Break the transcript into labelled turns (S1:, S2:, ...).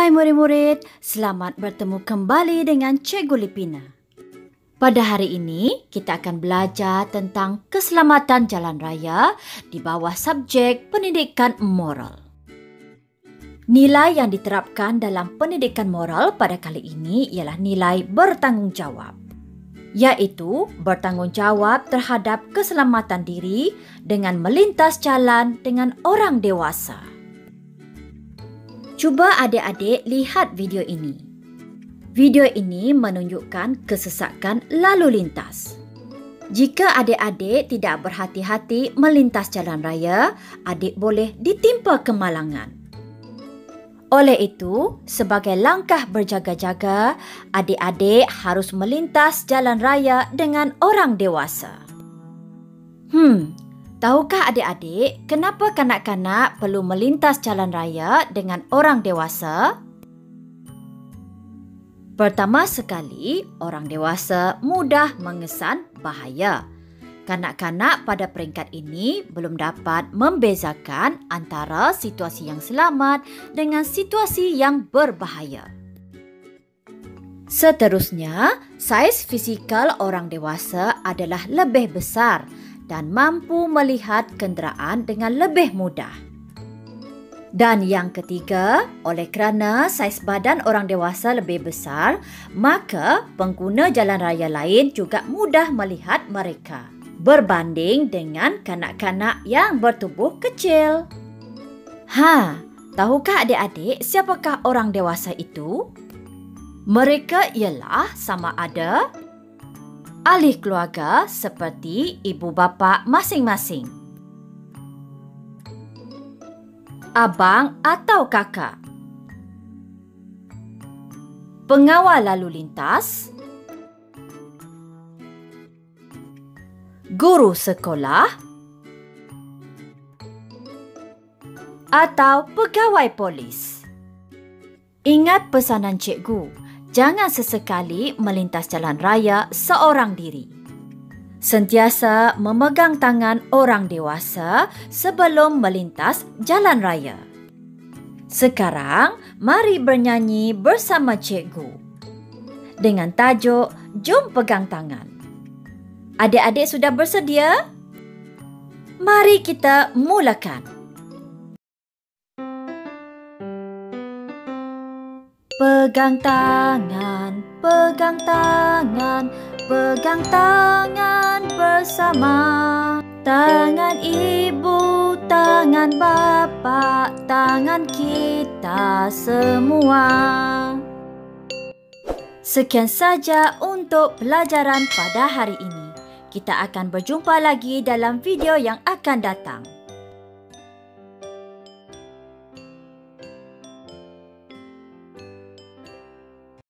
S1: Hai murid-murid, selamat bertemu kembali dengan Cikgu Lipina. Pada hari ini, kita akan belajar tentang keselamatan jalan raya di bawah subjek pendidikan moral. Nilai yang diterapkan dalam pendidikan moral pada kali ini ialah nilai bertanggungjawab iaitu bertanggungjawab terhadap keselamatan diri dengan melintas jalan dengan orang dewasa. Cuba adik-adik lihat video ini. Video ini menunjukkan kesesakan lalu lintas. Jika adik-adik tidak berhati-hati melintas jalan raya, adik boleh ditimpa kemalangan. Oleh itu, sebagai langkah berjaga-jaga, adik-adik harus melintas jalan raya dengan orang dewasa. Hmm, Tahukah adik-adik kenapa kanak-kanak perlu melintas jalan raya dengan orang dewasa? Pertama sekali, orang dewasa mudah mengesan bahaya. Kanak-kanak pada peringkat ini belum dapat membezakan antara situasi yang selamat dengan situasi yang berbahaya. Seterusnya, saiz fizikal orang dewasa adalah lebih besar dan mampu melihat kenderaan dengan lebih mudah. Dan yang ketiga, oleh kerana saiz badan orang dewasa lebih besar, maka pengguna jalan raya lain juga mudah melihat mereka berbanding dengan kanak-kanak yang bertubuh kecil. Ha, tahukah adik-adik siapakah orang dewasa itu? Mereka ialah sama ada ahli keluarga seperti ibu bapa masing-masing. Abang atau kakak. Pengawal lalu lintas. Guru sekolah. Atau pegawai polis. Ingat pesanan cikgu jangan sesekali melintas jalan raya seorang diri. Sentiasa memegang tangan orang dewasa sebelum melintas jalan raya. Sekarang, mari bernyanyi bersama cikgu. Dengan tajuk, Jom Pegang Tangan. Adik-adik sudah bersedia? Mari kita mulakan. Pegang tangan, pegang tangan, pegang tangan bersama. Tangan ibu, tangan bapa, tangan kita semua. Sekian saja untuk pelajaran pada hari ini. Kita akan berjumpa lagi dalam video yang akan datang.